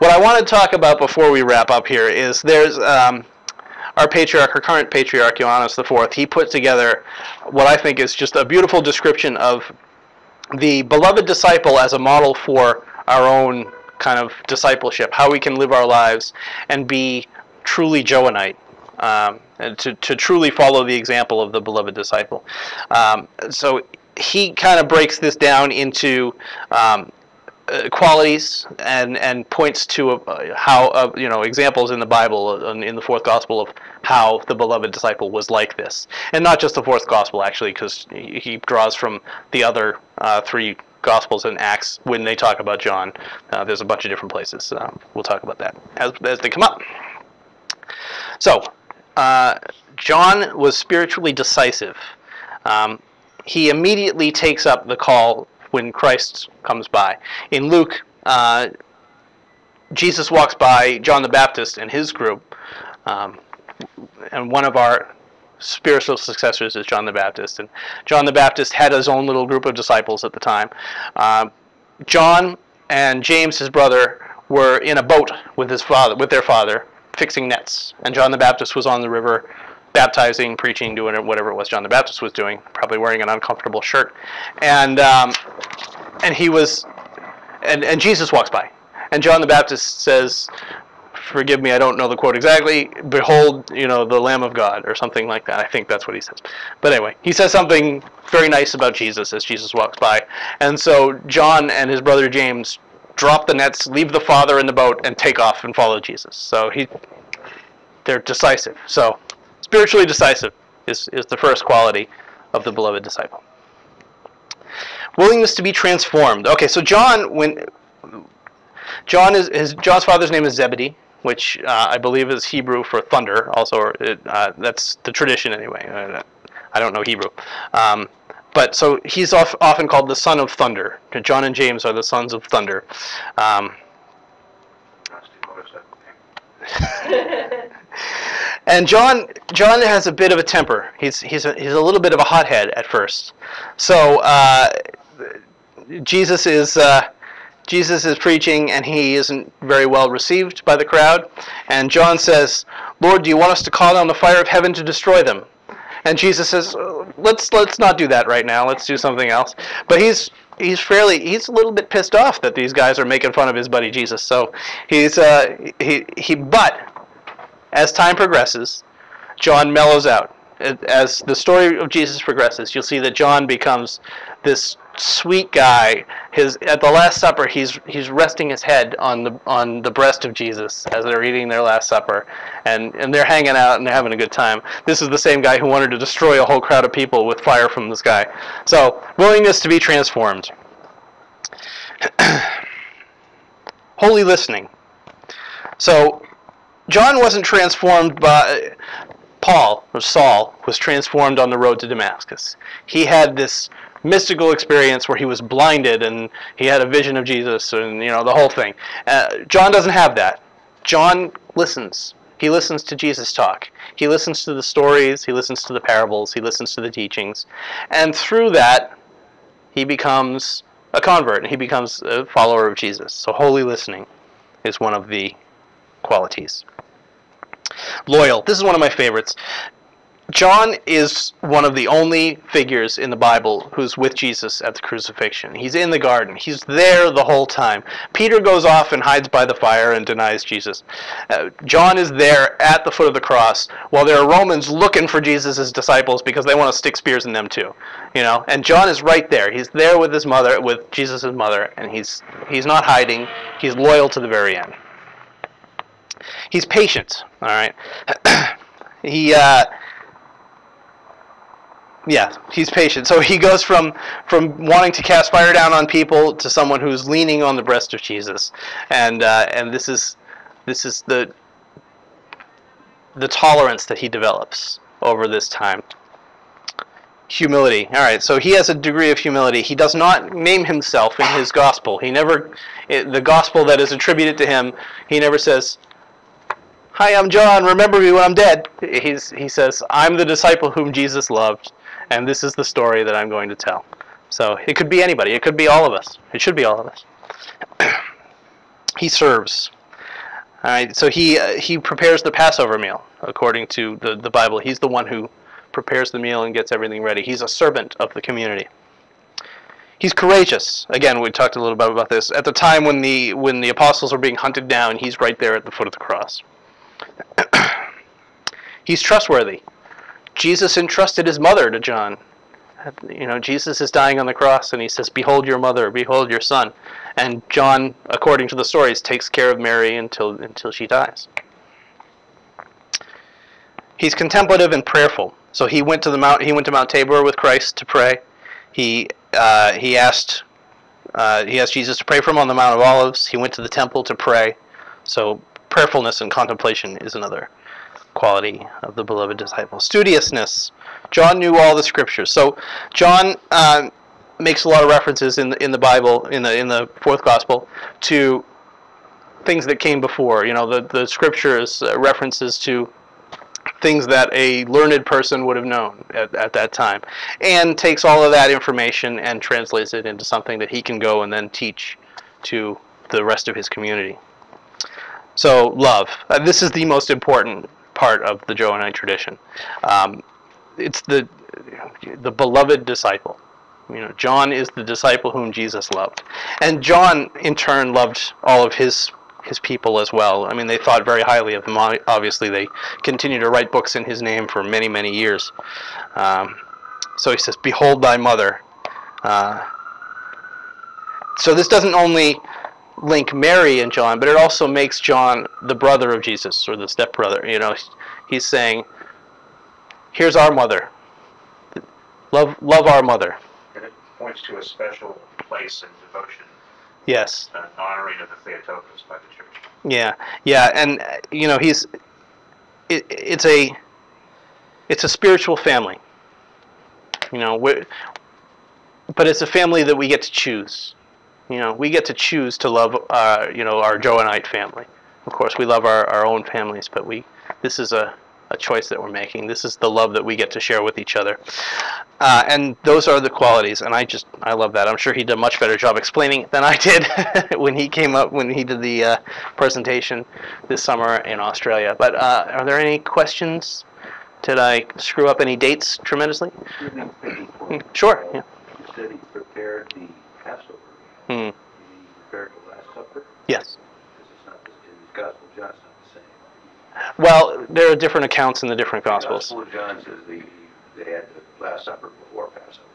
what I want to talk about before we wrap up here is there's um, our patriarch, our current patriarch, Johannes IV. He put together what I think is just a beautiful description of the beloved disciple as a model for our own kind of discipleship, how we can live our lives and be truly Johannite. Um, and to, to truly follow the example of the beloved disciple. Um, so he kind of breaks this down into um, uh, qualities and and points to uh, how uh, you know examples in the Bible uh, in the fourth gospel of how the beloved disciple was like this, and not just the fourth gospel actually, because he draws from the other uh, three gospels and Acts when they talk about John. Uh, there's a bunch of different places. Um, we'll talk about that as as they come up. So, John was spiritually decisive. Um, he immediately takes up the call when Christ comes by. In Luke, uh, Jesus walks by John the Baptist and his group, um, and one of our spiritual successors is John the Baptist. And John the Baptist had his own little group of disciples at the time. Uh, John and James, his brother, were in a boat with his father, with their father, fixing nets. And John the Baptist was on the river baptizing, preaching, doing whatever it was John the Baptist was doing, probably wearing an uncomfortable shirt, and um, and he was, and and Jesus walks by, and John the Baptist says, "Forgive me, I don't know the quote exactly. Behold, you know, the Lamb of God, or something like that. I think that's what he says. But anyway, he says something very nice about Jesus as Jesus walks by, and so John and his brother James drop the nets, leave the father in the boat, and take off and follow Jesus. So he, they're decisive. So spiritually decisive is, is the first quality of the beloved disciple. Willingness to be transformed. Okay, so John, when John is his John's father's name is Zebedee, which uh, I believe is Hebrew for thunder. Also, it, uh, that's the tradition anyway. I don't know Hebrew. Um, but so he's often called the son of thunder. John and James are the sons of thunder. Um, and John John has a bit of a temper. He's he's a, he's a little bit of a hothead at first. So uh, Jesus is uh, Jesus is preaching, and he isn't very well received by the crowd. And John says, "Lord, do you want us to call down the fire of heaven to destroy them?" And Jesus says, "Let's let's not do that right now. Let's do something else." But he's he's fairly he's a little bit pissed off that these guys are making fun of his buddy Jesus. So he's uh, he he but as time progresses, John mellows out. As the story of Jesus progresses, you'll see that John becomes this sweet guy. His at the Last Supper, he's he's resting his head on the on the breast of Jesus as they're eating their Last Supper, and and they're hanging out and they're having a good time. This is the same guy who wanted to destroy a whole crowd of people with fire from the sky. So willingness to be transformed. Holy listening. So John wasn't transformed by Paul or Saul was transformed on the road to Damascus. He had this mystical experience where he was blinded and he had a vision of Jesus and you know the whole thing. Uh, John doesn't have that. John listens. He listens to Jesus talk. He listens to the stories, he listens to the parables, he listens to the teachings. And through that, he becomes a convert and he becomes a follower of Jesus. So holy listening is one of the qualities. Loyal. This is one of my favorites. John is one of the only figures in the Bible who's with Jesus at the crucifixion. He's in the garden. He's there the whole time. Peter goes off and hides by the fire and denies Jesus. Uh, John is there at the foot of the cross while there are Romans looking for Jesus' disciples because they want to stick spears in them too. You know, and John is right there. He's there with his mother, with Jesus' mother, and he's he's not hiding. He's loyal to the very end. He's patient. All right. he. Uh, yeah, he's patient. So he goes from from wanting to cast fire down on people to someone who's leaning on the breast of Jesus, and uh, and this is this is the the tolerance that he develops over this time. Humility. All right, so he has a degree of humility. He does not name himself in his gospel. He never, the gospel that is attributed to him, he never says, Hi, I'm John. Remember me when I'm dead. He's, he says, I'm the disciple whom Jesus loved, and this is the story that I'm going to tell. So it could be anybody. It could be all of us. It should be all of us. he serves. All right, so he uh, he prepares the Passover meal according to the, the Bible. He's the one who prepares the meal and gets everything ready. He's a servant of the community. He's courageous. Again, we talked a little bit about this. At the time when the when the apostles are being hunted down, he's right there at the foot of the cross. he's trustworthy. Jesus entrusted his mother to John. You know, Jesus is dying on the cross, and he says, "Behold your mother, behold your son." And John, according to the stories, takes care of Mary until until she dies. He's contemplative and prayerful. So he went to the mount. He went to Mount Tabor with Christ to pray. He uh, he asked uh, he asked Jesus to pray for him on the Mount of Olives. He went to the temple to pray. So prayerfulness and contemplation is another quality of the beloved disciple. Studiousness. John knew all the scriptures. So John uh, makes a lot of references in the, in the Bible in the in the fourth gospel to things that came before. You know, the the scriptures uh, references to things that a learned person would have known at, at that time, and takes all of that information and translates it into something that he can go and then teach to the rest of his community. So, love. Uh, this is the most important part of the Johannine tradition. Um, it's the the beloved disciple. You know, John is the disciple whom Jesus loved, and John in turn loved all of his his people as well. I mean, they thought very highly of him. Obviously, they continued to write books in his name for many, many years. Um, so he says, "Behold thy mother." Uh, so this doesn't only link Mary and John, but it also makes John the brother of Jesus or the stepbrother. You know, he's saying, "Here's our mother. Love, love our mother." And it points to a special place and devotion Yes. an honoring of the Theotokos by the church. Yeah, yeah, and uh, you know he's it, it's a it's a spiritual family. You know, but it's a family that we get to choose. You know, we get to choose to love, uh, you know, our Johannite family. Of course, we love our, our own families, but we this is a a choice that we're making. This is the love that we get to share with each other. Uh, and those are the qualities, and I just, I love that. I'm sure he did a much better job explaining it than I did when he came up, when he did the uh, presentation this summer in Australia. But uh, are there any questions? Did I screw up any dates tremendously? Sure, yeah. You said he prepared the Passover. Hmm. He prepared Last Supper? Yes. Because it's not, the- in Gospel of John's not the same. Well, there are different accounts in the different Gospels. Gospel of John says the, they had the Last Supper before Passover.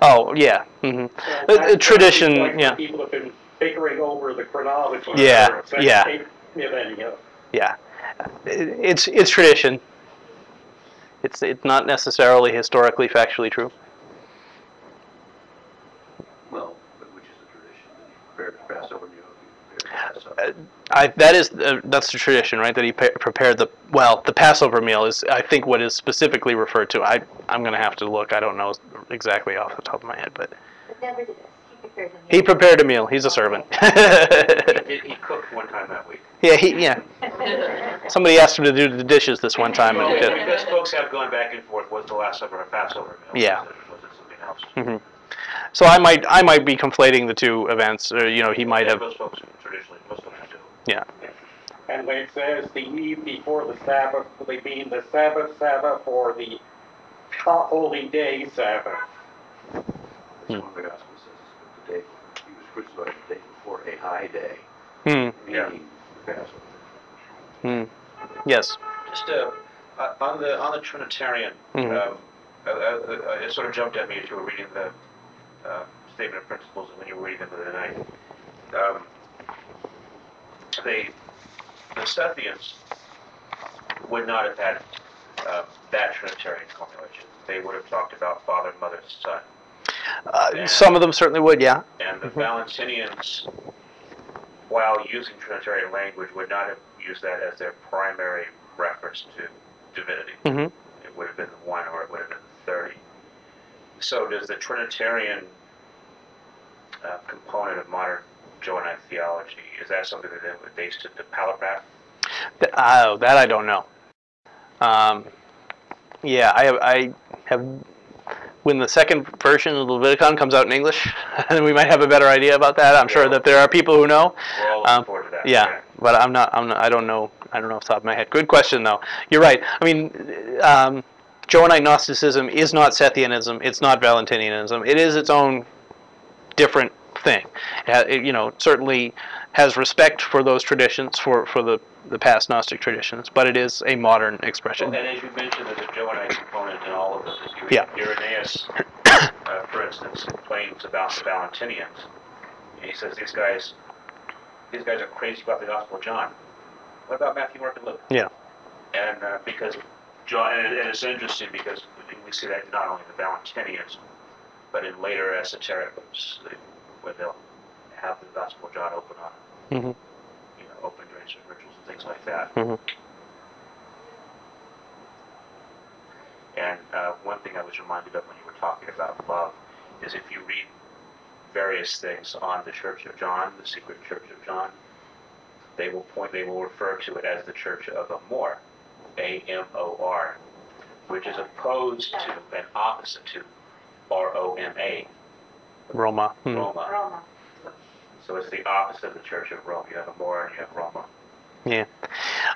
Oh, yeah. Mm-hmm. Well, Uh, tradition, like yeah. People have been bickering over the chronology. Yeah, for the yeah. eight millennia. Yeah, it's it's tradition. It's it's not necessarily historically factually true. Well, but which is the tradition, that he prepared the Passover meal, he prepared the Last Supper. Uh, I that is uh, that's the tradition, right? That he pa- prepared the well, the Passover meal is I think what is specifically referred to. I I'm gonna have to look. I don't know exactly off the top of my head, but But never did this. He prepared the meal. he prepared a meal. He's a servant. He, he cooked one time that week. yeah, he yeah. Somebody asked him to do the dishes this one time, and he did. because folks have gone back and forth, was the Last Supper a Passover meal? Yeah. Was it, was it something else? hmm So I might I might be conflating the two events. Or, you know, he might have. Most folks traditionally, most folks do. Yeah. And when it says the eve before the Sabbath, they mean the Sabbath Sabbath or the holy day Sabbath. That's one of the Gospels says, it's the day, he was crucified the day before a high day, Hmm. Yeah. meaning the Passover. Hmm. Yes. Just uh, uh, on the on the Trinitarian, Mhm. um, uh, uh, uh, it sort of jumped at me as you were reading the uh, statement of principles and when you were reading them the other night. Um, they, the Sethians would not have had uh, that Trinitarian formulation. They would have talked about Father, Mother, Son. Uh, some of them certainly would. Yeah. And the Mhm. Valentinians, while using Trinitarian language, would not have used that as their primary reference to divinity. hmm It would have been the one or it would have been the 30. So does the Trinitarian uh, component of modern Johannine theology, is that something that they would base to the Palaprat? Th- Oh, that I don't know. Um, yeah, I have, I have. When the second version of the Leviticon comes out in English, then we might have a better idea about that. I'm sure that there are people who know. We're all looking Um, forward to that. Yeah, but I'm not. I'm not. I don't know. I don't know off the top of my head. Good question, though. You're right. I mean, um, Johannite Gnosticism is not Sethianism. It's not Valentinianism. It is its own different thing. It, you know, certainly has respect for those traditions, for for the the past Gnostic traditions, but it is a modern expression. Well, and as you mentioned, there's a Johannite component in all of this. If you Yeah. Irenaeus, uh, for instance, complains about the Valentinians. He says these guys, these guys are crazy about the Gospel of John. What about Matthew, Mark, and Luke? Yeah. And uh, because John, and, and it's interesting because we see that not only in the Valentinians, but in later esoteric where they'll have the Gospel of John open on, hmm you know, open during certain rituals and things like that. Mhm. And uh, one thing I was reminded of when you were talking about love is if you read various things on the Church of John, the secret Church of John, they will point, they will refer to it as the Church of Amor, A-M-O-R, which is opposed to and opposite to R-O-M-A, Roma. Hmm. Roma. Roma. So it's the opposite of the Church of Rome. You have Amor and you have Roma. Yeah.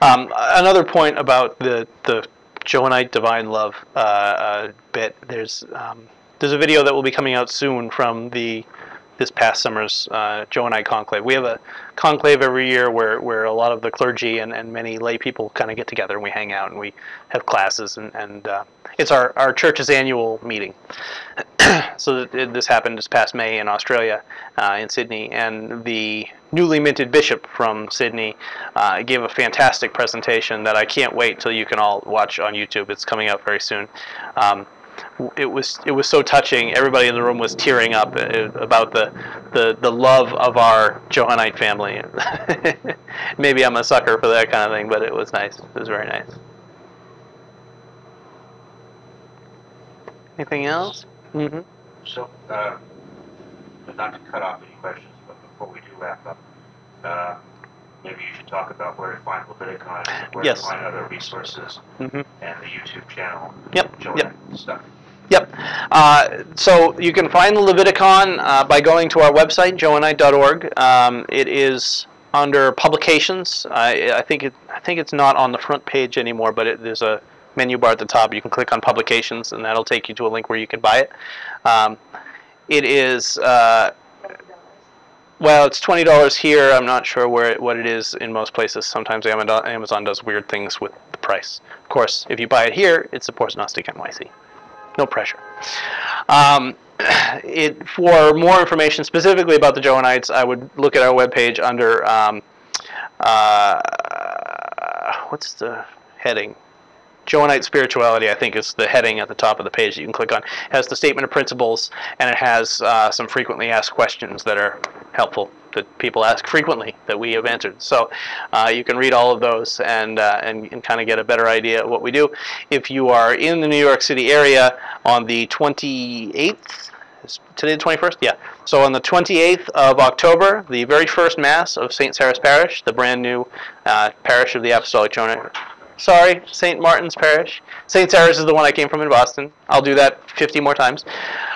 Um, another point about the the Johannite divine love uh, uh, bit. There's um, there's a video that will be coming out soon from the this past summer's uh, I conclave. We have a conclave every year where, where a lot of the clergy and, and many lay people kind of get together and we hang out and we have classes and, and uh, it's our, our church's annual meeting. so th- this happened this past May in Australia, uh, in Sydney, and the newly minted bishop from Sydney uh, gave a fantastic presentation that I can't wait till you can all watch on YouTube. It's coming out very soon. Um, it was it was so touching. Everybody in the room was tearing up uh, about the the, the love of our Johannite family. Maybe I'm a sucker for that kind of thing, but it was nice. It was very nice. Anything else? Mm-hmm. So, uh, not to cut off any questions, but before we do wrap up, uh, maybe you should talk about where to find Leviticon, where Yes. to find other resources, Mm-hmm. and the YouTube channel. Yep, Joe yep. Stuff. Yep. Uh, so you can find the Leviticon uh, by going to our website, johannite.org. Um, it is under publications. I, I think it. I think it's not on the front page anymore, but it, there's a menu bar at the top. You can click on publications, and that'll take you to a link where you can buy it. Um, it is. Uh, well, it's twenty dollars here. I'm not sure where it, what it is in most places. Sometimes Amazon, Amazon does weird things with the price. Of course, if you buy it here, it supports Gnostic NYC. No pressure. Um, it for more information specifically about the Johannites, I would look at our webpage under um, uh, what's the heading? Johannite spirituality, I think, is the heading at the top of the page that you can click on. It has the statement of principles, and it has uh, some frequently asked questions that are helpful that people ask frequently that we have answered. So uh, you can read all of those and, uh, and, and kind of get a better idea of what we do. If you are in the New York City area on the 28th, is today the 21st? Yeah. So on the 28th of October, the very first Mass of St. Sarah's Parish, the brand new uh, parish of the Apostolic Johannite. Sorry, St. Martin's Parish. St. Sarah's is the one I came from in Boston. I'll do that 50 more times.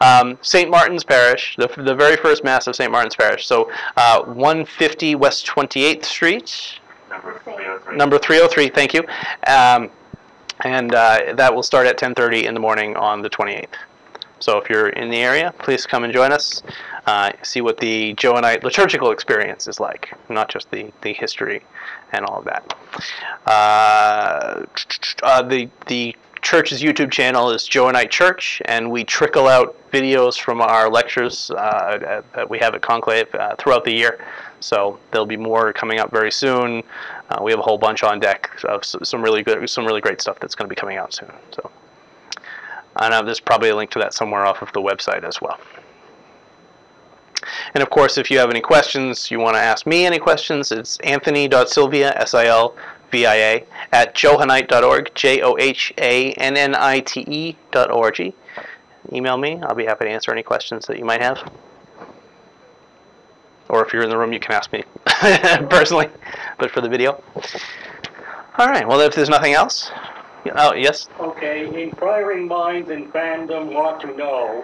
Um, St. Martin's Parish, the, the very first Mass of St. Martin's Parish. So uh, 150 West 28th Street, Number 303. number 303, thank you. Um, and uh, that will start at 10.30 in the morning on the 28th. So if you're in the area, please come and join us. Uh, see what the Johannite liturgical experience is like, not just the, the history and all of that. Uh, uh, the, the church's YouTube channel is Johannite Church, and we trickle out videos from our lectures uh, that we have at Conclave uh, throughout the year. So there'll be more coming up very soon. Uh, we have a whole bunch on deck of some really good, some really great stuff that's going to be coming out soon. So, and uh, there's probably a link to that somewhere off of the website as well. And of course, if you have any questions, you want to ask me any questions, it's anthony.silvia, S-I-L-V-I-A, at johannite.org, J-O-H-A-N-N-I-T-E dot O-R-G. Email me. I'll be happy to answer any questions that you might have. Or if you're in the room, you can ask me personally, but for the video. All right, well, if there's nothing else. Oh, yes? Okay, inquiring minds and fandom want to know,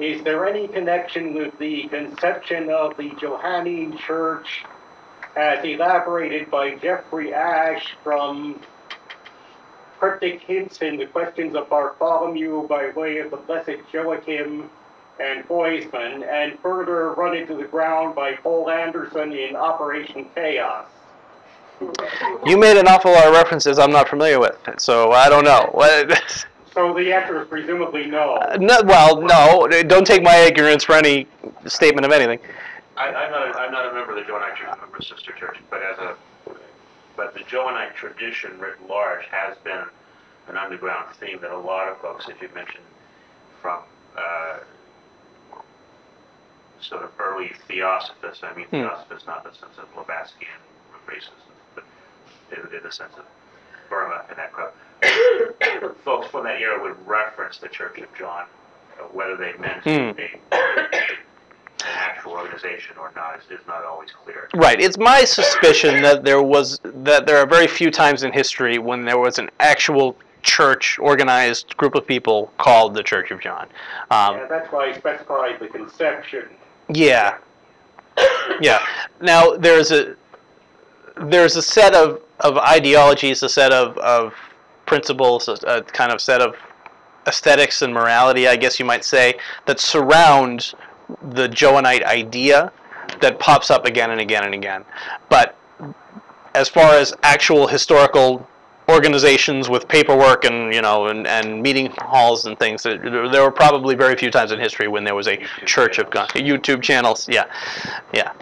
is there any connection with the conception of the Johannine Church as elaborated by Geoffrey Ashe from Cryptic Hints in the Questions of Bartholomew by way of the Blessed Joachim and Boisman, and further run into the ground by Poul Anderson in Operation Chaos. You made an awful lot of references I'm not familiar with, so I don't know. What- So the answer is presumably no. no, well, no, don't take my ignorance for any statement of anything. I, I'm not, a, I'm not a member of the Johannite Church, I'm a member of Sister Church, but as a, but the Johannite tradition writ large has been an underground theme that a lot of folks, as you mentioned, from, uh, sort of early theosophists, I mean Hmm. theosophists not the sense of Blavatsky and racism, but in, in the sense of Boehme and that crowd. folks from that era would reference the Church of John, uh, whether they meant Hmm. a, an actual organization or not is, is not always clear. Right. It's my suspicion that there was that there are very few times in history when there was an actual church organized group of people called the Church of John. Um, Yeah, that's why I specified the conception. Yeah. Yeah. Now there's a there's a set of, of ideologies, a set of, of principles, a, a kind of set of aesthetics and morality, I guess you might say, that surround the Johannite idea that pops up again and again and again. But as far as actual historical organizations with paperwork and you know and, and meeting halls and things there there were probably very few times in history when there was a church of god youtube channels yeah yeah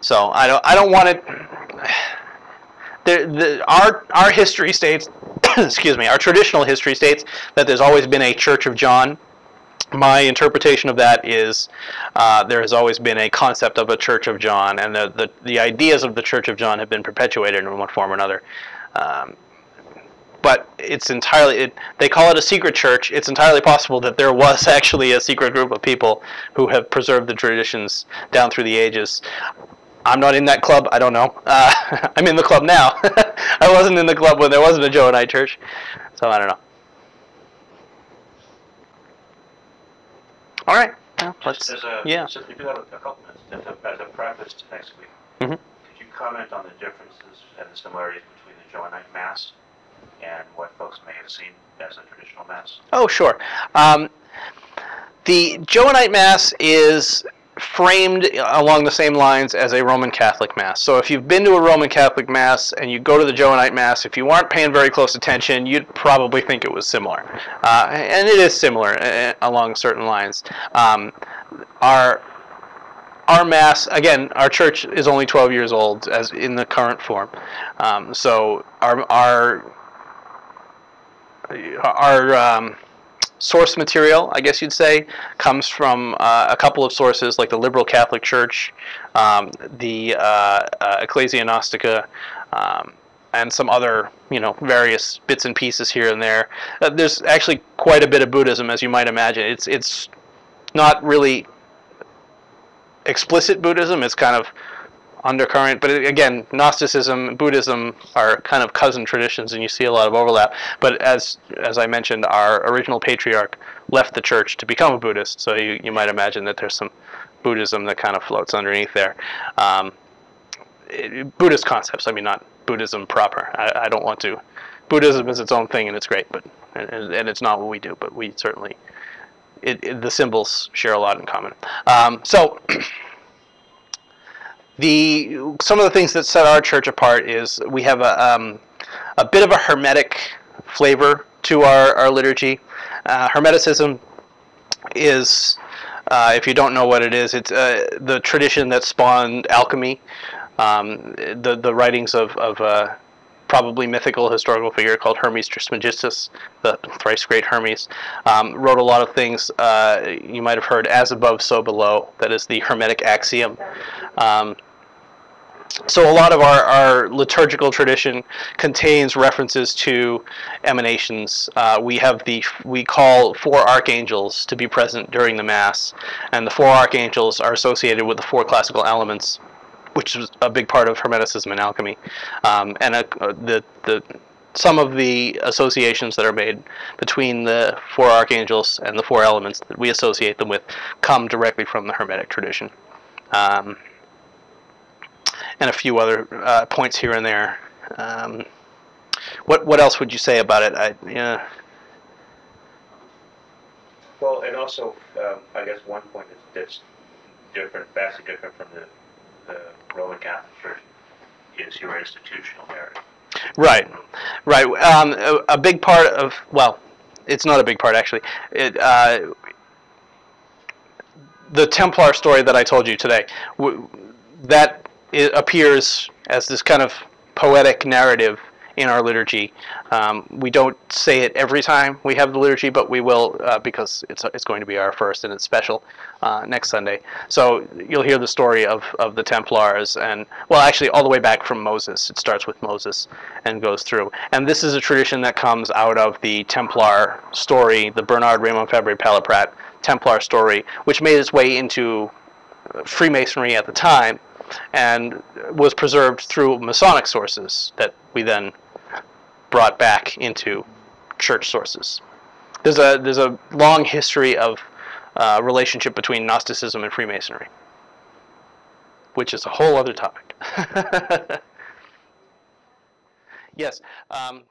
so i don't i don't want it the, the, our our history states excuse me our traditional history states that there's always been a church of john my interpretation of that is uh, there has always been a concept of a Church of John, and the, the, the ideas of the Church of John have been perpetuated in one form or another. Um, but it's entirely, it, they call it a secret church. It's entirely possible that there was actually a secret group of people who have preserved the traditions down through the ages. I'm not in that club. I don't know. Uh, I'm in the club now. I wasn't in the club when there wasn't a Johannite church, so I don't know. All right. Well, let's, As a, yeah. Since we do have a couple minutes, as a, preface to next week, Mhm. could you comment on the differences and the similarities between the Johannite Mass and what folks may have seen as a traditional Mass? Oh, sure. Um, the Johannite Mass is framed along the same lines as a Roman Catholic Mass. So if you've been to a Roman Catholic Mass and you go to the Johannite Mass, if you aren't paying very close attention, you'd probably think it was similar. Uh, and it is similar uh, along certain lines. Um, our our mass again our church is only 12 years old as in the current form um, so our our our um, source material, I guess you'd say, comes from uh, a couple of sources, like the Liberal Catholic Church, um, the uh, uh, Ecclesia Gnostica, um, and some other, you know, various bits and pieces here and there. Uh, there's actually quite a bit of Buddhism, as you might imagine. It's it's not really explicit Buddhism. It's kind of undercurrent. But again, Gnosticism and Buddhism are kind of cousin traditions, and you see a lot of overlap. But as as I mentioned, our original patriarch left the church to become a Buddhist, so you, you might imagine that there's some Buddhism that kind of floats underneath there. Um, Buddhist concepts. I mean, not Buddhism proper. I, I don't want to. Buddhism is its own thing, and it's great, but and, and it's not what we do. But we certainly, it, it, the symbols share a lot in common. Um, so. the some of the things that set our church apart is we have a um, a bit of a hermetic flavor to our, our liturgy. Uh, Hermeticism is, uh, if you don't know what it is, it's uh, the tradition that spawned alchemy. Um, the the writings of of uh, probably mythical historical figure called Hermes Trismegistus, the thrice great Hermes, um, wrote a lot of things. Uh, you might have heard "as above, so below." That is the Hermetic axiom. Um, so a lot of our, our liturgical tradition contains references to emanations. Uh, we have the we call four archangels to be present during the mass, and the four archangels are associated with the four classical elements, which is a big part of Hermeticism and alchemy. Um, and uh, the the some of the associations that are made between the four archangels and the four elements that we associate them with come directly from the Hermetic tradition. Um, and a few other uh, points here and there. Um, what what else would you say about it? I, yeah. Well, and also, um, I guess one point is that's different, vastly different from the, the Roman Catholic Church is your institutional narrative. Right, right. Um, a, a big part of well, it's not a big part actually. It, uh, the Templar story that I told you today, w- that appears as this kind of poetic narrative in our liturgy. Um, we don't say it every time we have the liturgy, but we will uh, because it's it's going to be our first and it's special uh, next Sunday. So you'll hear the story of, of the Templars and well, actually all the way back from Moses. It starts with Moses and goes through. And this is a tradition that comes out of the Templar story, the Bernard Raymond Fabre Palaprat Templar story, which made its way into Freemasonry at the time and was preserved through Masonic sources that we then brought back into church sources. There's a there's a long history of uh, relationship between Gnosticism and Freemasonry, which is a whole other topic. yes. Um,